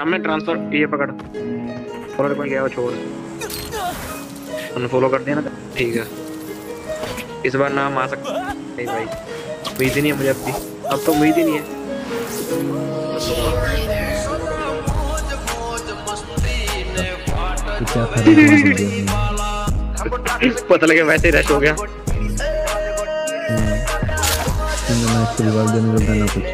हमने ट्रांसफ़र ये पकड़। फॉलो कर गया छोड़। अनफॉलो कर दिया ना, ठीक है। इस बार नाम आ सकता नहीं भाई, उम्मीद ही नहीं है मुझे अब भी। अब तो उम्मीद ही नहीं है। तो पता लगे वैसे रश हो गया। मैं इसको रिवाइव देने कुछ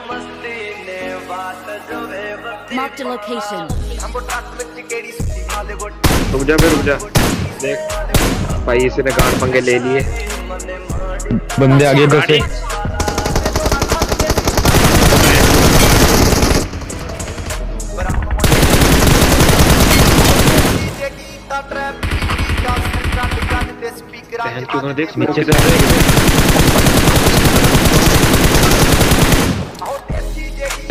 Marked a location. रुक जा रुक जा। देख भाई इसने गांड पंगे ले लिए। बंदे आगे बैठे देख नीचे से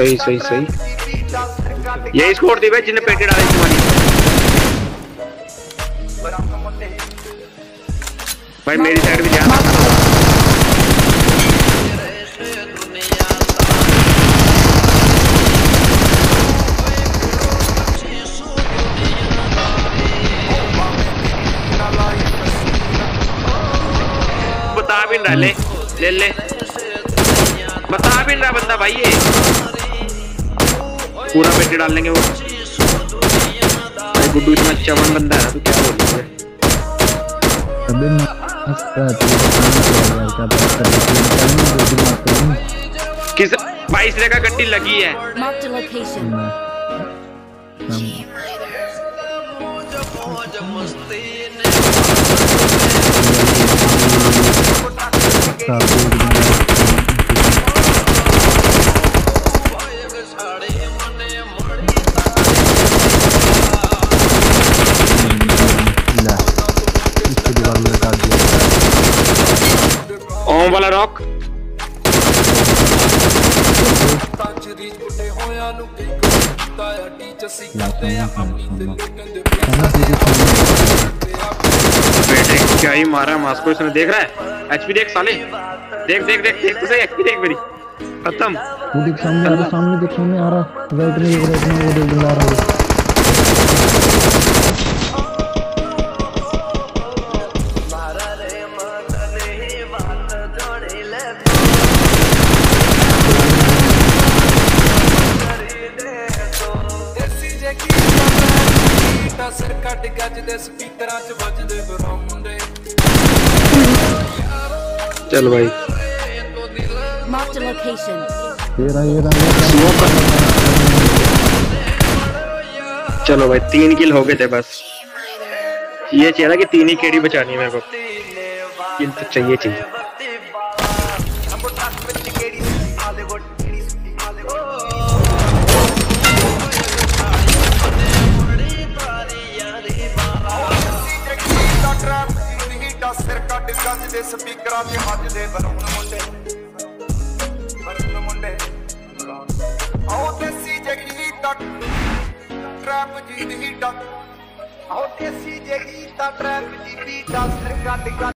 सही सही सही। यही स्कोर थी भाई, जिन्हें पेटे डाले तुम्हारी भाई, मेरी साइड भी ध्यान बता भी रहा ले ले ले। बता भी रहा बंदा भाई ये। पूरा पेटे डाल लेंगे वो भाई गुड्डू इतना चमन बंदा है तू क्या बोल रही है अबे है किस बाईस का गड्डी लगी है Marked ओम वाला रॉक बेटे क्या ही मारा मास्को इसने देख रहा है? एचपी देख साले। देख देख देख देख तुझे एचपी देख मेरी। खत्म। वो देख सामने आ रहा सामने देख सामने आ रहा। राइट में राइट में वो देख बंदा आ रहा है। ਸਿਰ ਕੱਟ ਗੱਜ ਦੇ ਸਪੀਕਰਾਂ 'ਚ ਵੱਜਦੇ ਬਰਾਉਂਡੇ चल भाई Marked a location. ये रहा ये रहा ये रहा। चलो भाई तीन किल हो गए थे बस ये चाहिए था कि तीन ही केड़ी बचानी है मेरे को किल तो चाहिए चाहिए ਸਿਰ ਕੱਟ ਗੱਜ ਦੇ ਸਪੀਕਰਾਂ 'ਚ ਵੱਜਦੇ ਬਰੂਨ ਮੁੰਡੇ ਬਰੂਨ ਮੁੰਡੇ। ਆਓ ਦੇਸੀ ਜਗੀ ਤੱਕ ਟਰੈਪ ਜੀ ਦੀ ਡੱਕ। ਆਓ ਦੇਸੀ ਜਗੀ ਤਾਂ ਟਰੈਪ ਜੀ ਦਾ ਸਿਰ ਕੱਟ